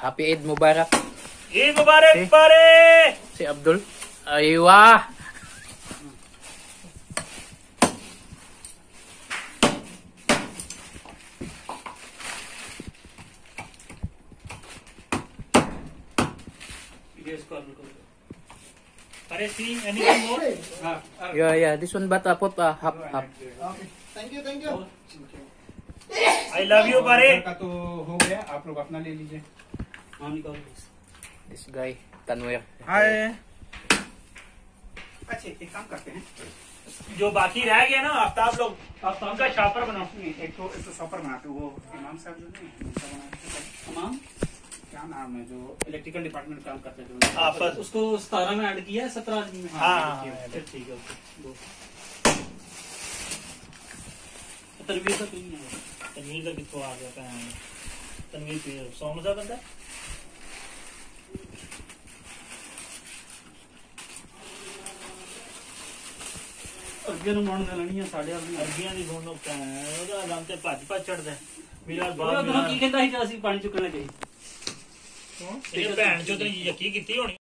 Happy Eid Mubarak. Eid मुबारक Eh. परे Si Abdul. Aywa! परे see anything more Yeah, yeah. This one bata po pa. Hap, hap. Okay. Thank you, thank you. I love you परे घर का तो हो गया आप लोग अपना ले लीजिए This guy, Tanwer. हाय अच्छा एक काम करते हैं। जो बाकी रह गया ना आफ्ताब लोग आफ्ताब का शॉपर बनाओ। नहीं, एक तो एक तो सॉपर बनाते हैं, वो इमाम साहब जो नहीं है, बनाते हैं। तमाम क्या नाम है जो इलेक्ट्रिकल डिपार्टमेंट काम करते थे आफत उसको सतारह में ऐड किया है सत्रह आदमी में। हाँ हाँ, ठीक हाँ, फिर ठीक है ओके दो। तरवीर का क्यों नहीं है तनवीर का कितों आ गया भैन ਤਨਵੀਰ ਪੀਰ ਸੌਮਸ ਦਾ ਬੰਦਾ? ਅੱਗੇ ਨੂੰ ਮਣ ਦੇ ਲੈਣੀ ਆ ਸਾਡੇ ਵਾਲੀ ਅੱਗਿਆਂ ਦੀ ਹੁਣ ਉਹਦਾ ਲੰਮ ਤੇ ਭੱਜ ਭੱਜ ਚੜਦਾ ਮੇਰਾ ਬਾਪ ਕੀ ਕਹਿੰਦਾ ਸੀ ਕਿ ਅਸੀਂ ਪਾਣੀ ਚੁੱਕਣਾ ਚਾਹੀਦਾ ਇਹ ਭੈਣ ਚੋਦ ਨੇ ਯਕੀ ਕੀਤੀ ਹੋਣੀ?